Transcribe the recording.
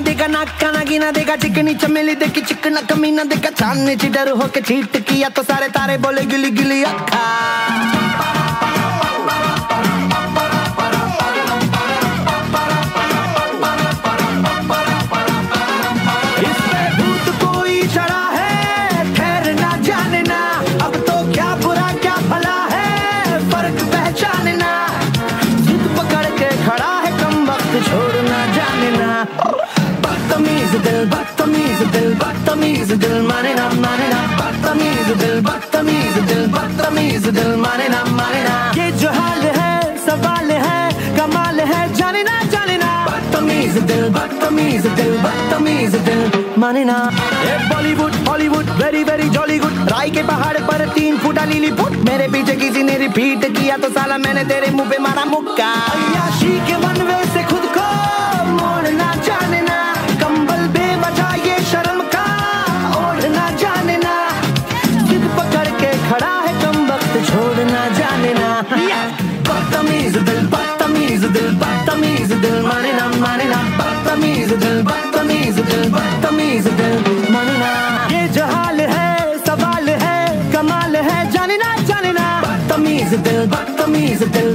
देगा नाका ना गिना देगा चिकनी चमेली देखी चिकना कमीना देखा छानने चिडर होके चीट किया तो सारे तारे बोले गिली गिली अखा दिल बदतमीज दिल बदतमीज दिल माने ना माने ना बदतमीज दिल बदतमीज दिल बदतमीज दिल माने ना माने ना ये जो हाल है सवाल है कमाल है जाने ना जाने ना बदतमीज दिल बदतमीज दिल बदतमीज दिल माने ना ये Bollywood Hollywood very very jolly good राय के पहाड़ पर तीन फुटा लीली फुट मेरे पीछे किसी ने रिपीट किया तो साला मैंने तेरे मुँह पे मारा मुक्का अयाशी के मनवे से बदतमीज दिल बदतमीज दिल बदतमीज दिल माने ना माने ना बदतमीज दिल बदतमीज दिल बदतमीज दिल माने ना ये जो हाल है सवाल है कमाल है जाने ना जाने ना। बदतमीज दिल बदतमीज दिल दिल